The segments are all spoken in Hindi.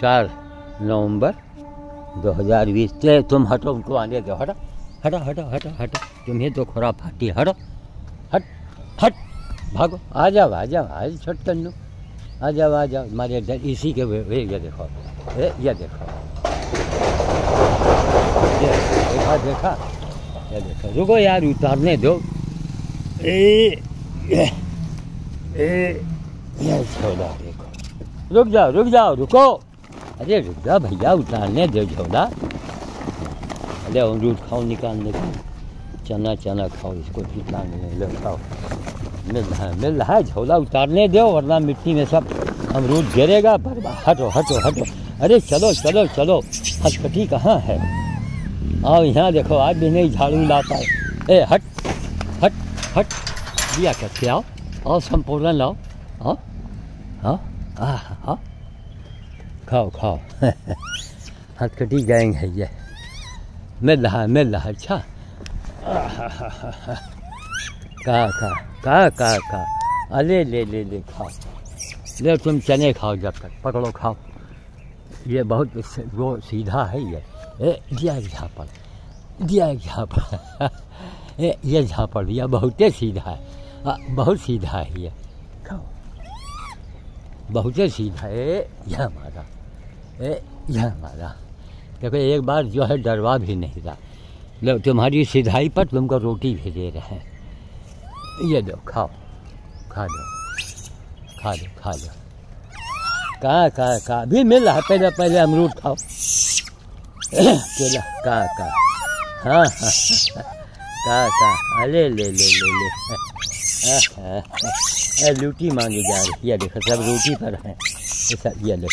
चार नवंबर 2020 ते तुम हटो उनको आने दो हटो हटो हटो हटो हटो। तुम्हें तो खुरा फाटी हटो हट हट भागो। आ जाओ आ जाओ आज छट कर लो आ जाओ आ जाओ हमारे इसी के वे, वे ये देखो ए, ये देखो। ये देखा देखा ये देखो। रुको यार उतारने दो। ए ये ए ये झोला देखो। रुक जाओ रुक जाओ रुको। अरे रुक जाओ भैया उतारने दो, झोला। अरे अमरूद खाओ निकालने का चना चना खाओ, इसको निकालने लो, खाओ। मिल रहा है, मिल रहा है, झोला उतारने दो, वरना मिट्टी में सब अमरूद गिरेगा, बर्बाद। हटो हटो हटो। अरे, चलो चलो चलो। हटपटी कहाँ है? आओ, यहाँ देखो, आज भी नहीं झाड़ू लाता है। ए, हट हट हट। दिया करके आओ। आओ, संपूर्ण लाओ। आओ। हाँ आ आओ खाओ खाओ। हथकटी गैंग है ये। मिल रहा मिल रहा अच्छा। का का का का का। अरे, ले ले ले, खाओ। ले, तुम चने खाओ जब तक, पकड़ो, खाओ। ये बहुत वो सीधा है ये। ए, दिया झापड़ दिया झापड़ ए, ये झापड़ दिया बहुत सीधा है। बहुत सीधा है ये। खाओ। बहुत सीधा है यह मारा। ए यह मारा देखो एक बार जो है डरवा भी नहीं रहा। लो तुम्हारी सिधाई पर तुमको रोटी भी दे रहे हैं। ये दो खाओ। खा दो खा दो खा लो। कहाँ कहाँ कहाँ भी मिल रहा है पहले पहले अमरूद खाओ। केला कहाँ कहाँ हाँ हाँ कहाँ कहाँ अरे ले ले ले ले। हाँ, हाँ, लूटी मांगी जा रही ये देखो, सब रोटी पर है। ये सब, ये लो।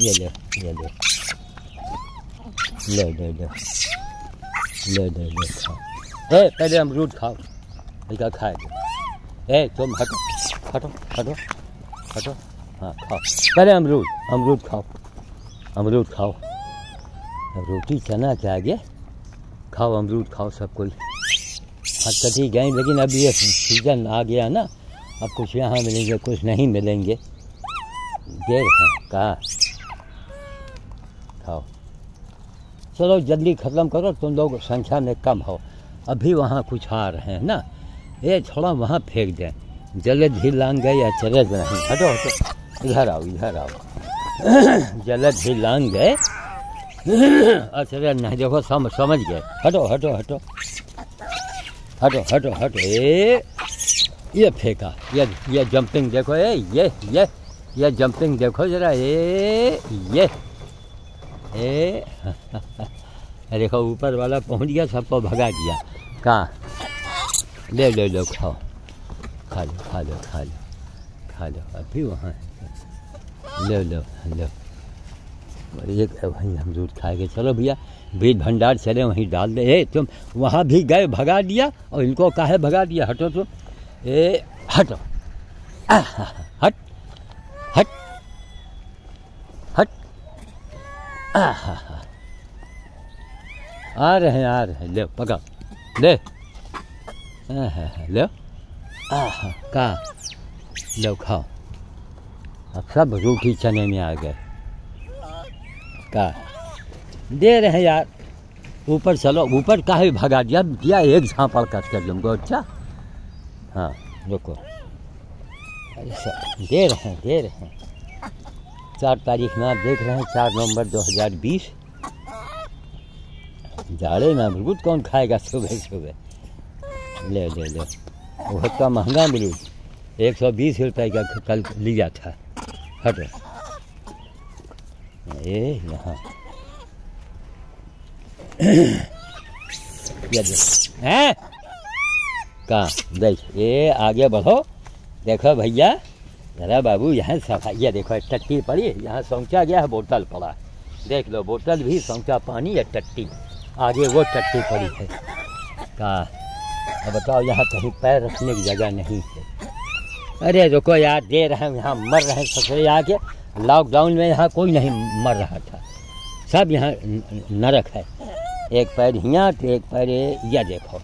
ये लो ये लो। ले ले ले। ले ले ले खाओ ए, पहले अमरूद खाओ। इसका खाए दो। ए, तुम हटो हटो हटो हटो। हाँ खाओ। पहले अमरूद अमरूद खाओ। अमरूद खाओ। रोटी चना के आगे। खाओ अमरूद खाओ सब कोई। हटकटी गए लेकिन अब ये सीज़न आ गया ना, अब कुछ यहाँ मिलेंगे, कुछ नहीं मिलेंगे। देर है कहा खाओ। चलो, जल्दी ख़त्म करो, तुम लोग संख्या में कम हो। अभी वहाँ कुछ आ रहे हैं ना। ये थोड़ा वहाँ फेंक दें। जलद ही लांग गए या चरद नहीं? हटो हटो। इधर आओ इधर आओ। जलद ही लांग गए। अच्छा नहीं, देखो समझ समझ गए। हटो हटो हटो। हटो हटो हटो, ए, ये फेंका, ये ये जंपिंग देखो, ए, ये ये ये जंपिंग देखो जरा, ए, ये, ए देखो ऊपर वाला पहुँच गया, सबको भगा दिया, कहाँ? ले, लो लो, खाओ, खा लो खा लो खा लो खा लो, अभी वहाँ लो लो लो। एक वहीं अमरूद खाएँगे चलो भैया, बीज भंडार चले वहीं डाल दे। ए, तुम वहाँ भी गए, भगा दिया, और इनको काहे भगा दिया, हटो तुम। ए, हटो। हट हट हट। आ रहे हैं, आ रहे हैं। ले, पकड़। ले। ले। का? लो, खाओ। अब सब रूठी चने में आ गए। का। दे रहे हैं यार। ऊपर चलो, ऊपर काहे भगा दिया। दिया एक झापड़ कट कर तुमको अच्छा? हाँ रुको। अरे दे रहे हैं, दे रहे हैं। चार तारीख में आप देख रहे हैं, चार नवंबर 2020 जाड़े में अमरूद कौन खाएगा सुबह सुबह? ले ले ले। बहुत का महँगा अमरूद एक सौ बीस रुपये का कल लिया था। हटो ये यहाँ। हैं? कहाँ? देख ये आगे बढ़ो। देखो भैया, जरा बाबू, यहाँ सफ़ाई, ये देखो टट्टी पड़ी, यहाँ सौंचा गया है, बोतल पड़ा। देख लो, बोतल भी सौचा पानी या टट्टी। आगे वो टट्टी पड़ी है। कहा? अब बताओ, यहाँ कहीं पैर रखने की जगह नहीं है। अरे रुको यार, दे रहे हैं, यहाँ मर रहे हैं ससुरे आके। लॉकडाउन में यहाँ कोई नहीं मर रहा था। सब यहाँ नरक है। एक पैर हियाँ तो एक पैर यह देखो।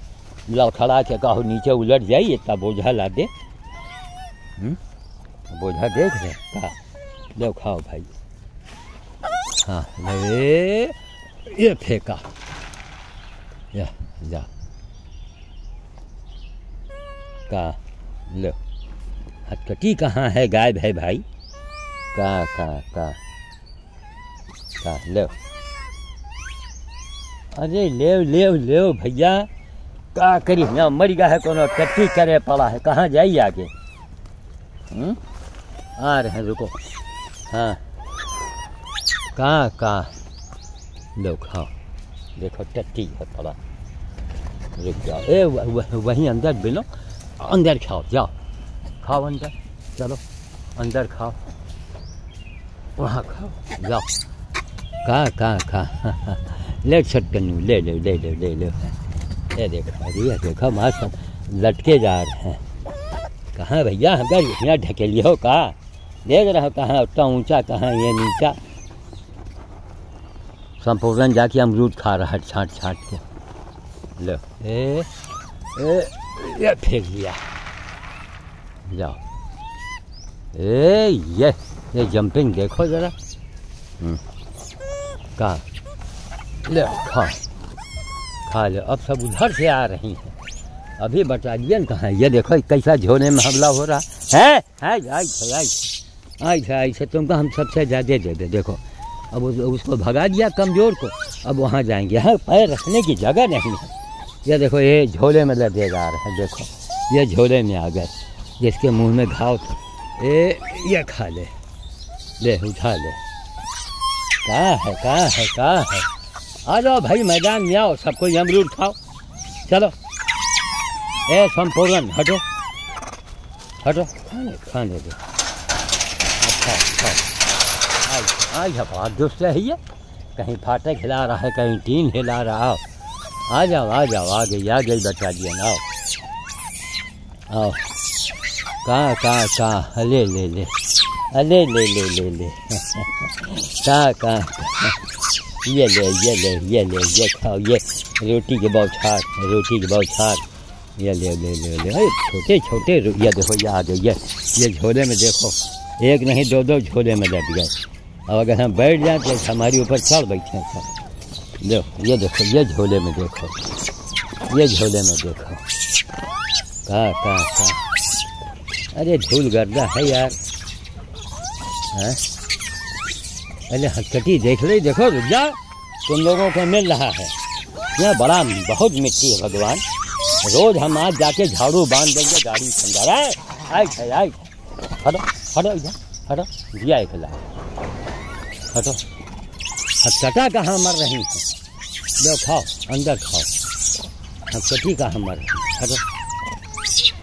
लौखड़ा के कहो, नीचे उलट जाइए तब बोझा ला दे। हम्म? बोझा देख रहे देखो, खाओ भाई। हाँ अरे, ये फेंका। या, जा। का लो। हटकटी कहाँ है? गायब है भाई। कहाँ कहाँ कहाँ कहाँ ले अरे ले ले ले भैया। का करी? यहाँ मर गया है कोनो। टट्टी करे पड़ा है? कहाँ जाइए आगे? हम्म? आ रहे हैं रुको। हाँ। कहाँ कहाँ लो खाओ। देखो टट्टी है पड़ा। रुक जाओ। ए वह, वहीं अंदर बिलो। अंदर खाओ जाओ। खाओ अंदर। चलो अंदर खाओ। वहाँ खाओ। जाओ। कहाँ कहाँ कहाँ ले छटकनू ले लो ले लो ले लो। ये देखो अरे ये देखो मास लटके जा रहे हैं। कहाँ भैया? हम हमका इतना हो? कहाँ? देख रहे हो कहाँ? उतना ऊँचा कहाँ? ये नीचा। संपूर्ण जाके अमरूद खा रहा है छाट छाट के। लो। ए, ए ये फेंक दिया। जाओ। ए ये। ये जंपिंग देखो ज़रा। हम्म। कहा ले खा। खा ले अब सब उधर से आ रही हैं। अभी बटालियन कहाँ ये देखो कैसा झोने में हमला हो रहा है। आई आई आई आई से तुमको हम सबसे ज़्यादा दे दे देखो। अब उस, उसको भगा दिया कमज़ोर को। अब वहाँ जाएँगे। हाँ पैर रखने की जगह नहीं है। ये देखो ये झोले में लदे जा रहे हैं देखो। ये झोले में आ गए। जिसके मुँह में घाव था। ये ये खा ले। ले, उठा ले। कहाँ है कहाँ है कहाँ है? आ जाओ भाई, मैदान में आओ, सबको अमरूद खाओ। चलो। ए, संपूर्ण, हटो। हटो। खाने खाने दो। अच्छा अच्छा आज अब आप दोस्त ये कहीं फाटक हिला रहा है, कहीं टीन हिला रहा हो। आ जाओ आ जाओ आ गई आ गई बचा दिया ना आओ। कहाँ कहाँ कहाँ? ले ले ले। ले ले ले ले ले कहाँ कहाँ ये ले ये ले ये ले ये खाओ ये रोटी के बौछार रोटी के बौछार ये ले ले ले ले अरे छोटे छोटे ये देखो ये आ गए ये ये झोले में देखो एक नहीं दो दो झोले में लग गए अब अगर हम बैठ जाए तो हमारे ऊपर चढ़ बैठे हैं सब देखो ये देखो ये झोले में देखो ये झोले में देखो कहाँ कहाँ कहाँ अरे धूल गर्दा है यार पहले हाँ, हटकटी देख ले, देखो रुजा तुम लोगों को मिल रहा है। यह बड़ा बहुत मिट्टी है भगवान। रोज हम आज जाके झाड़ू बाँध देंगे, गाड़ी के अंदर आए आए आए। हटो हटो इधर, हटो। दिया एक हटो। हटकटा कहाँ मर रही है? जो खाओ, अंदर खाओ। हटकटी कहाँ मर रही हटो।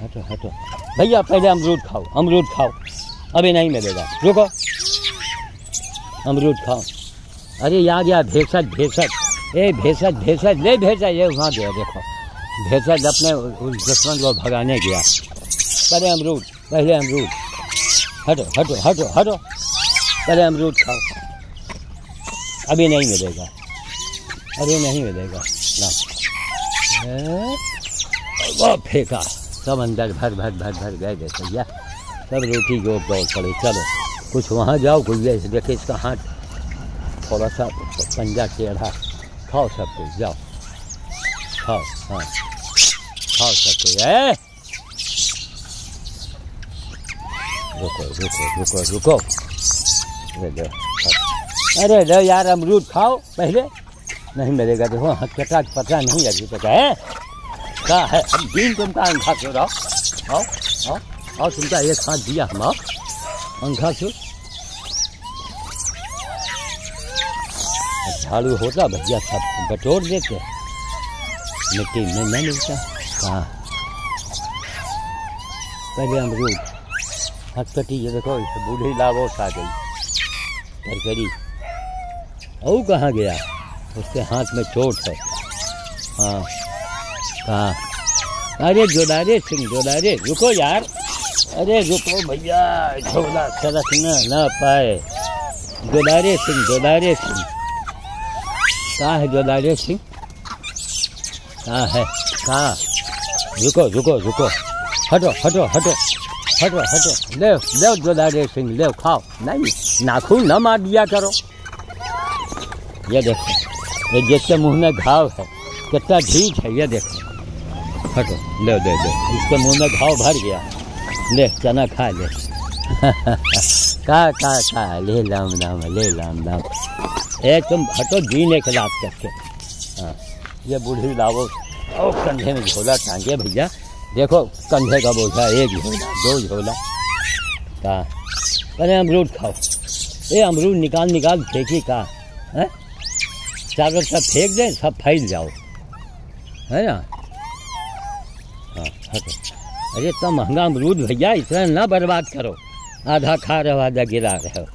हटो हटो। भैया, पहले अमरूद खाओ अमरूद खाओ। अभी नहीं मिलेगा। रुको। अमरूद खाओ। अरे याद यार भेसट भेसट ए भेसट भेसट ले भेसा ये वहाँ गया, देखो। भेसट अपने उस दुश्मन को भगाने गया। अरे अमरूद, पहले अमरूद। हटो हटो हटो हटो। पहले अमरूद खाओ। अभी नहीं मिलेगा। अरे नहीं मिलेगा। ना। वो फेंका। सब अंदर भर भर भर भर गए जैसे। भैया सब रोटी जोड़ दौड़ पड़े। चलो, कुछ वहाँ जाओ गुड़िया इस देखे इसका हाथ। थोड़ा सा पंजा टेढ़ा। खाओ सब कुछ, जाओ। खाओ हाँ। खाओ सब कुछ है रुको रुको रुको रुको। अरे दो अरे दो यार, अमरूद खाओ पहले। नहीं मिलेगा, देखो हाँ कटा पता नहीं अभी तक है क्या है? अब दिन तुम कहाँ खा के रहो। हाँ हाँ और तुमका एक हाथ दिया हम पंखा से। झाड़ू होता भैया सब बटोर देते मिट्टी में नहीं मिलता हाँ। पहले अमरूद हटकटी ये देखो, इसे बूढ़ी लाभ खा गई। तरकरी और कहाँ गया? उसके हाथ में चोट है। हाँ। कहाँ? अरे जोदारे सिंह, जोदारे, रुको यार। अरे रुको भैया, झोला सड़क न, ना पाए। जोदारे सिंह जोदारे सिंह। कहाँ है जोदारे सिंह? कहाँ है? कहाँ? रुको रुको रुको। हटो हटो हटो। हटो हटो। ले ले जोदारे सिंह, ले खाओ। नहीं, नाखून न ना मार दिया करो। ये देखो, ये जिसके मुँह में घाव है, कितना ठीक है, ये देखो। हटो, ले, दे दे। इसके मुँह में घाव भर गया। है ले चना खा ले का का का ले लाम दाम ले लाम दाम ए तुम हटो जीने के लाभ करके हाँ ये बूढ़ी लाओ और कंधे में झोला टांगे भैया देखो कंधे का बोझा एक झोला दो झोला का अरे अमरूद खाओ ये अमरूद निकाल निकाल फेंकी का है चारों सब फेंक दें सब फैल जाओ है ना हाँ हटो अरे इतना महँगा अमरूद भैया, इतना ना बर्बाद करो। आधा खा रहे हो आधा गिरा रहे। हो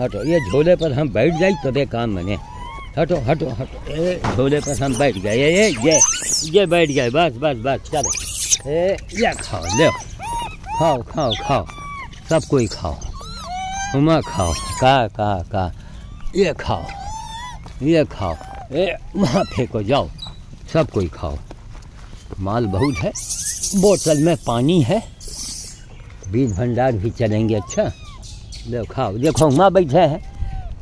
हटो, ये झोले पर हम बैठ जाए तबे तो काम बने। हटो हटो हटो। ए, झोले पर हम बैठ गए ये ये ये बैठ गए बस बस बस, चलो। ए, ये खाओ, ले। खाओ खाओ खाओ। सब कोई खाओ। हुमा खाओ। का का का। ये खाओ। ये खाओ। ए, वहाँ फेंको, जाओ। सब कोई खाओ। माल बहुत है। बोतल में पानी है। बीज भंडार भी चलेंगे अच्छा? देखो खाओ देखो, माँ बैठे हैं।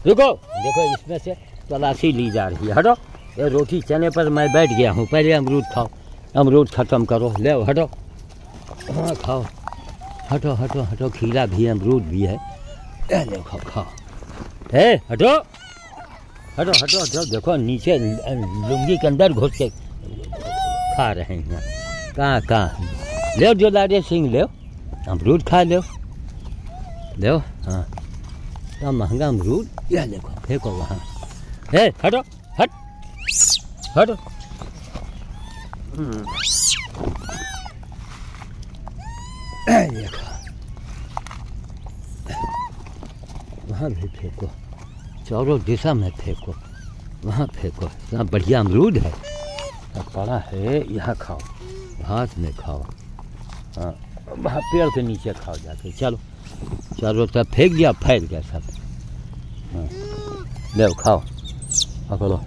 रुको, देखो, इसमें से तलाशी ली जा रही है। हटो, ये रोटी चने पर मैं बैठ गया हूँ। पहले अमरूद खाओ। अमरूद ख़त्म करो। ले हटो। हाँ खाओ। हटो हटो हटो, खीरा भी, अमरूद भी है। देखो, खाओ। है हटो। हटो हटो हटो, देखो, नीचे लुंगी के अंदर घुस के खा रहे हैं। कहाँ कहाँ? ले जो जोदारे सिंह ले अमरूद खा लो ले हाँ। क्या महँगा अमरूद? यह देखो, फेंको वहाँ। हे, हटो, हट। हटो। देखो। वहाँ भी फेंको। चारों दिशा में फेंको। वहाँ फेंको। इतना बढ़िया अमरूद है। पड़ा है यहाँ खाओ हाथ में खाओ हाँ वहाँ पेड़ के नीचे खाओ जाके चलो चारों तरफ़ फेंक गया फैल गया सब हाँ ले खाओ पकड़ो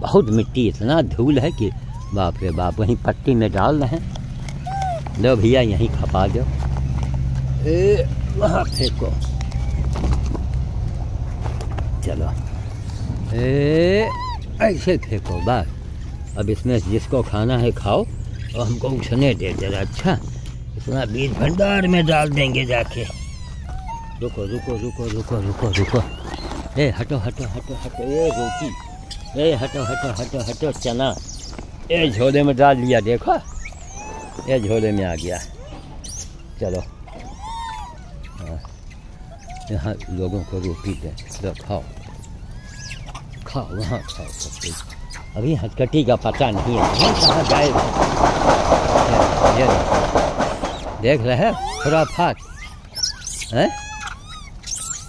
बहुत मिट्टी इतना धूल है कि बाप रे बाप वहीं पट्टी में डाल रहे हैं लो भैया यहीं खपा दो ए वहाँ फेंको चलो ए ऐसे फेंको बस अब इसमें जिसको खाना है खाओ, और हमको उछने दे जरा अच्छा? इतना बीज भंडार में डाल देंगे जाके। रुको रुको रुको रुको रुको रुको। ए, हटो हटो हटो हटो, ए, रोटी। ए, हटो हटो हटो हटो, चना। ए, झोले में डाल लिया देखो। ए, झोले में आ गया। चलो। हाँ। यहाँ लोगों को रोटी दे तो खाओ। खाओ, वहाँ खाओ सब कुछ। अभी हथकटी का पता नहीं है। कहाँ गाय देख। रहे हैं? थोड़ा फाक है?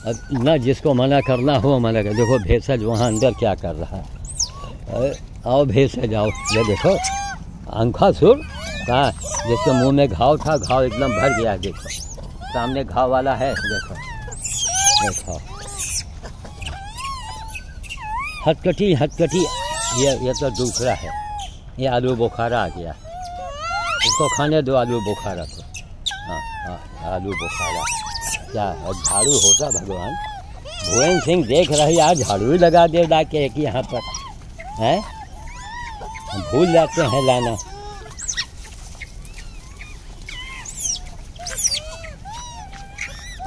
अब ना जिसको मना करना हो, मना कर देखो भेसज वहाँ अंदर क्या कर रहा है। आओ भेसज आओ। ये देखो अंखा सुर। कहा? जिसके मुँह में घाव था, घाव एकदम भर गया देखो। सामने घाव वाला है, देखो। देखो। हटकटी हथकटी ये ये तो दूसरा है। ये आलू बुखारा आ गया। इसको खाने दो आलू बुखारा को। हाँ हाँ आलू बुखारा। क्या झाड़ू होता भगवान। भुवन सिंह देख रहे यार झाड़ू ही लगा दे ला के एक यहाँ पर। हैं? भूल जाते हैं लाना।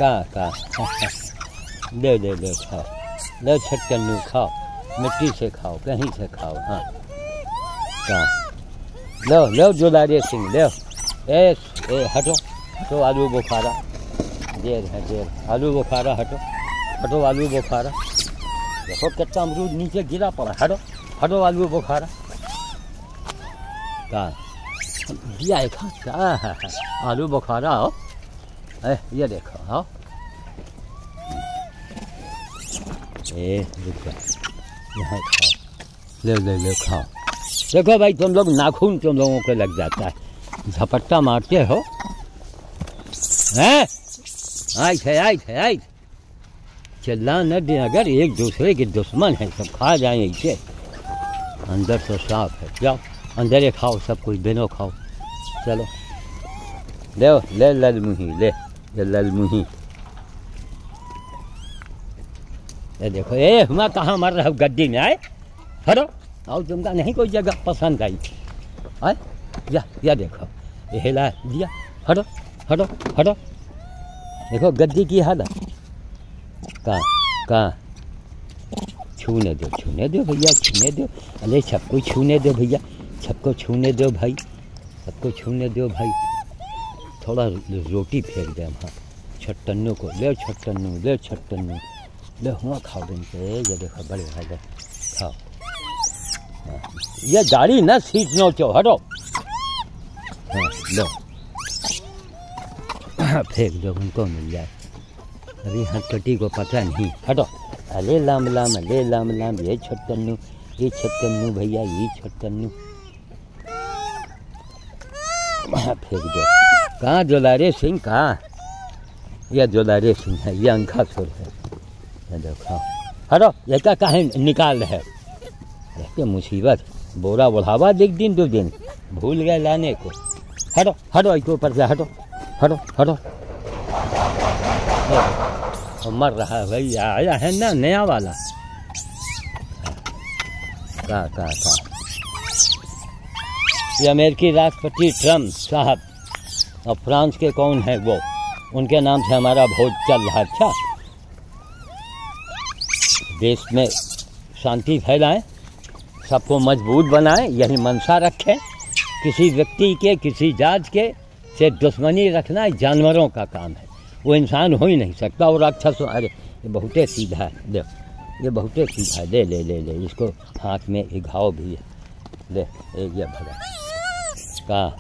का का दे दे दे खाओ लो छटकन्नू खाओ मिट्टी से खाओ कहीं से खाओ हाँ। हाँ। लो लो जोदारे सिंह लो। ए ए हटो हटो आलू बुखारा। देर है देर। आलू बुखारा हटो हटो आलू बुखारा। देखो कितना अमरूद नीचे गिरा पड़ा हटो हटो आलू बुखारा। का दिया है खा क्या हाँ, हाँ, आलू बुखारा हो ए, ये देखो हाँ ए रुक यहाँ खाओ ले ले ले खाओ देखो भाई, तुम लोग नाखून तुम लोगों को लग जाता है। झपट्टा मारते हो। आए आई आए आई है आई चिल्ला न दे, अगर एक दूसरे के दुश्मन है सब तो खा जाए इसे। अंदर तो साफ़ है। जाओ, अंदर ही खाओ, सब कुछ बिनो खाओ। चलो। ले ले ले, ये देखो, ए, हुआ कहाँ मर रहे गड्डी में आए? हटो। और तुमका नहीं कोई जगह पसंद आई। आए या या देखो। ये हिला दिया हटो हटो हटो। देखो गद्दी की हालत। कहाँ कहाँ? छूने दो छूने दो भैया, छूने दो। अरे, सबको छूने दो भैया, सबको छूने दो भाई, सबको छूने दो भाई। थोड़ा रोटी फेंक दे वहाँ छट्टन्नू को, ले छट्टन्नू ले छट्टन्नू ले हुआ खाओ दिन के ये देखो बड़े भाई ले, खाओ। हाँ, ये दाढ़ी ना सीट नोचो हटो। हाँ लो। फेंक दो उनको मिल जाए। अभी हटकटी को पता नहीं। हटो। अले लाम लाम अले लाम लाम ये छट्टन्नू ये छट्टन्नू भैया ये छट्टन्नू फेंक दो। कहाँ दुलारे सिंह कहाँ? यह दुलारे सिंह है यह अंखा सुर है। देखो। हटो ये क्या कहे निकाल रहे। रहते मुसीबत। बोरा बढ़ावा देख दिन दो दिन। भूल गए लाने को। हटो हटो इसके ऊपर से हटो। हटो और मर रहा है भैया आया है ना नया वाला। का का का। ये अमेरिकी राष्ट्रपति ट्रंप साहब। और फ्रांस के कौन है वो? उनके नाम से हमारा भोज चल रहा अच्छा। देश में शांति फैलाएँ, सबको मज़बूत बनाएँ, यही मनसा रखें। किसी व्यक्ति के, किसी जात के से दुश्मनी रखना जानवरों का काम है। वो इंसान हो ही नहीं सकता। और राक्षस अरे, ये बहुते सीधा है। दे, ये बहुते सीधा है। दे, ले ले ले। इसको हाथ में एक घाव भी है। दे एक ये भगा। कहा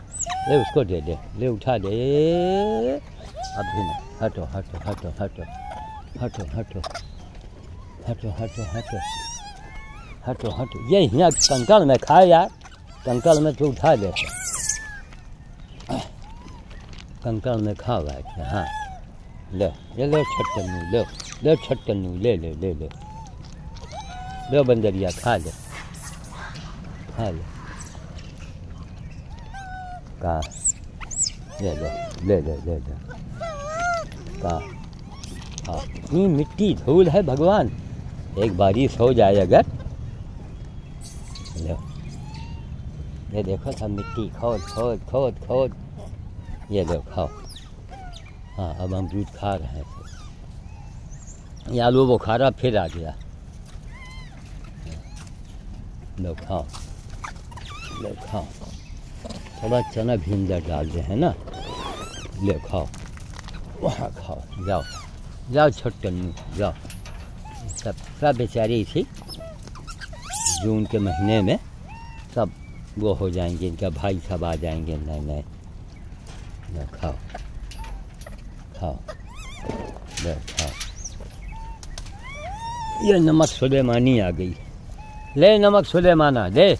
ले उसको दे दे। ले, उठा दे। अभी नहीं। हटो हटो हटो हटो। हटो हटो। हटो हटो हटो। हटो हटो। ये यहाँ कंकड़ में खाए यार। कंकड़ में तो उठा दे कंकड़ में खा बैठ के हाँ। ले ले लो छट्टनू लो लो छट्टनू ले ले ले ले। लो बंदरिया, खा ले। खा ले। का? ले, लो, ले ले ले ले। का? हाँ। इतनी मिट्टी धूल है भगवान। एक बारिश हो जाए अगर। लो। ये देखो सब मिट्टी, खोद खोद खोद खोद। ये लो, खाओ। हाँ अब हम दूध खा रहे हैं। ये आलू बुखारा फिर आ गया। लो, खाओ। लो, खाओ। थोड़ा चना भिंजा डाल दे, है ना? ले, खाओ। वहाँ खाओ। जाओ। जाओ, छोटे जाओ। सब सब बेचारी थी। जून के महीने में सब वो हो जाएँगे, इनका भाई सब आ जाएँगे। नए नए खाओ। खाओ। खाओ। ये नमक सुलेमानी आ गई। ले नमक सुलेमाना, ले।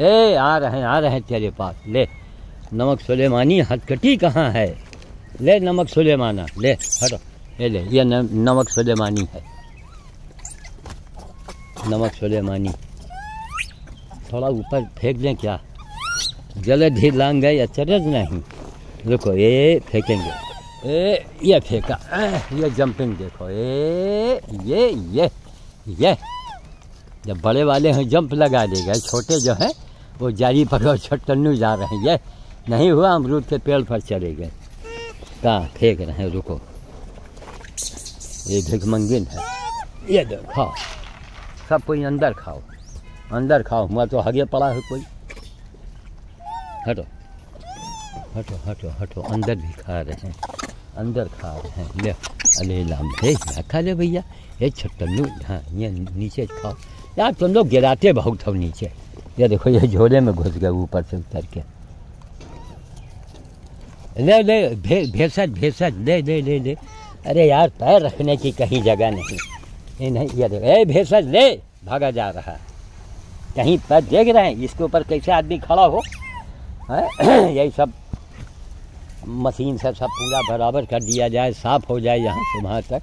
ए, आ रहे हैं, आ रहे हैं तेरे पास। ले। नमक सुलेमानी, हथकटी कहाँ है? ले नमक सुलेमाना, ले। हटो। ये ले, ये नमक सुलेमानी है। नमक सुलेमानी थोड़ा ऊपर फेंक दें क्या? जले धीर लांग गए अचरज नहीं। रुको ये फेंकेंगे। ए, ये फेंका। ये जंपिंग देखो। ए, ये ये ये। जब बड़े वाले हैं जंप लगा देगा। छोटे जो हैं, वो जारी और छटन्नू जा रहे हैं। ये नहीं हुआ, अमरूद के पेड़ पर चले गए। कहाँ फेंक रहे हैं? रुको। ये भिकमंगिन है। ये देखो। सब कोई अंदर खाओ। अंदर खाओ, हुआ तो आगे पड़ा है कोई। हटो हटो हटो हटो, अंदर भी खा रहे हैं, अंदर खा रहे हैं। ले, अले लाम हे खा ले भैया? ये छट्टन्नू हाँ ये नीचे खाओ। यार, तुम लोग गिराते बहुत हो नीचे। ये देखो, ये झोले में घुस गए ऊपर से उतर के। ले ले भेसज भेसज ले ले ले ले। अरे यार, पैर रखने की कहीं जगह नहीं। ये नहीं, ये देखो, ए भेसज ले, भागा जा रहा। है कहीं पर देख रहे हैं, इसके ऊपर कैसे आदमी खड़ा हो? यही सब मशीन से सब पूरा बराबर कर दिया जाए, साफ़ हो जाए यहाँ से वहाँ तक।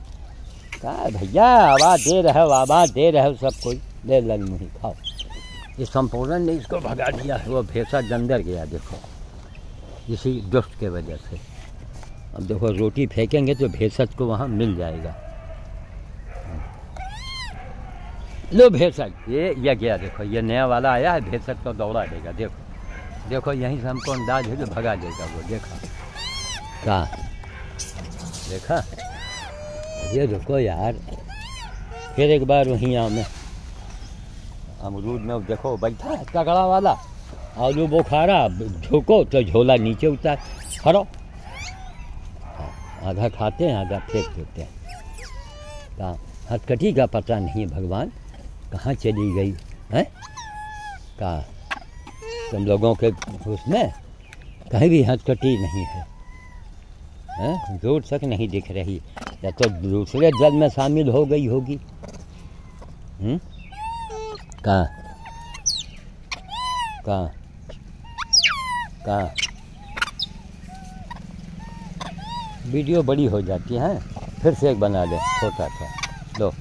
का भैया, आवाज़ दे रहे हो, आवाज़ दे रहे हो सब कोई। ले, लग नहीं खाओ। ये संपूर्ण ने इसको भगा दिया है, वो भैंसा अंदर गया, देखो। इसी दुष्ट के वजह से। अब देखो, रोटी फेंकेंगे तो भेसज को वहाँ मिल जाएगा। लो भेसक ये ये गया, देखो, ये नया वाला आया है भेसक तो दौड़ा देगा, देखो। देखो, यहीं से हमको अंदाज है जो भगा देगा वो, देखा। कहा देखा? ये रुको यार। फिर एक बार वहीं आओ मैं अमरूद में, देखो, बैठा है, तगड़ा वाला। आलू बुखारा, झोंको तो झोला नीचे उतार। खड़ो। आधा खाते हैं, आधा फेंक देते हैं। कहा हथकटी का पता नहीं भगवान। कहाँ चली गई? है? कहा? तुम लोगों के उसमें कहीं भी हथकटी नहीं है। हैं? दूर तक नहीं दिख रही। या तो दूसरे जल में शामिल हो गई होगी। हम्म? कहाँ? कहाँ? कहाँ? वीडियो बड़ी हो जाती है? फिर से एक बना ले। छोटा सा। लो।